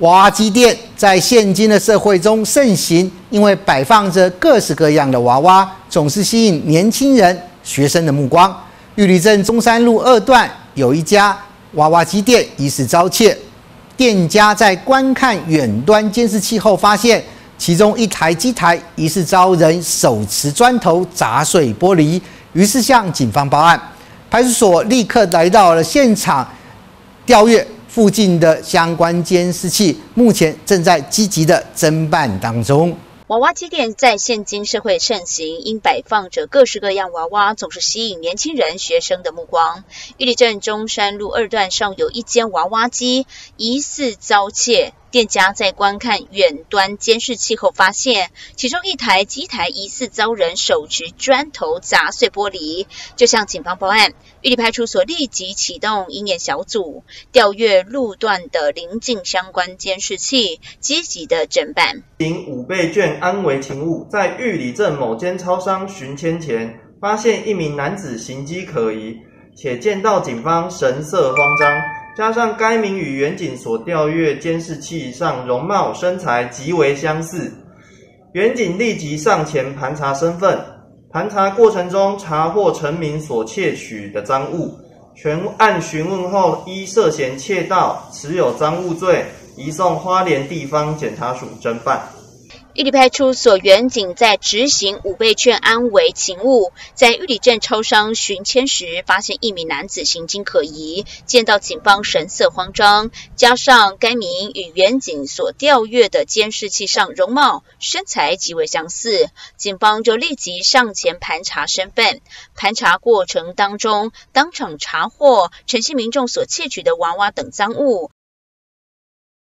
娃娃机店在现今的社会中盛行，因为摆放着各式各样的娃娃，总是吸引年轻人、学生的目光。玉里镇中山路二段有一家娃娃机店疑似遭窃，店家在观看远端监视器后，发现其中一台机台疑似遭人手持砖头砸碎玻璃，于是向警方报案。派出所立刻来到了现场调阅。附近的相关监视器目前正在积极的侦办当中。娃娃机店在现今社会盛行，因摆放着各式各样娃娃，总是吸引年轻人、学生的目光。玉里镇中山路二段上有一间娃娃机疑似遭窃。店家在观看远端监视器后，发现其中一台机台疑似遭人手持砖头砸碎玻璃，就向警方报案。玉里派出所立即启动鹰眼小组，调阅路段的邻近相关监视器，积极的侦办。因五倍券安为情物，在玉里镇某间超商寻签前，发现一名男子行迹可疑，且见到警方神色慌张。加上该名与远景所调阅监视器上容貌身材极为相似，远景立即上前盘查身份。盘查过程中查获陈明所窃取的赃物，全案询问后依涉嫌窃盗、持有赃物罪，移送花莲地方检察署侦办。玉里派出所员警在执行五倍券安为勤务，在玉里镇超商巡签时，发现一名男子行径可疑，见到警方神色慌张，加上该名与员警所调阅的监视器上容貌身材极为相似，警方就立即上前盘查身份。盘查过程当中，当场查获陈姓民众所窃取的娃娃等赃物，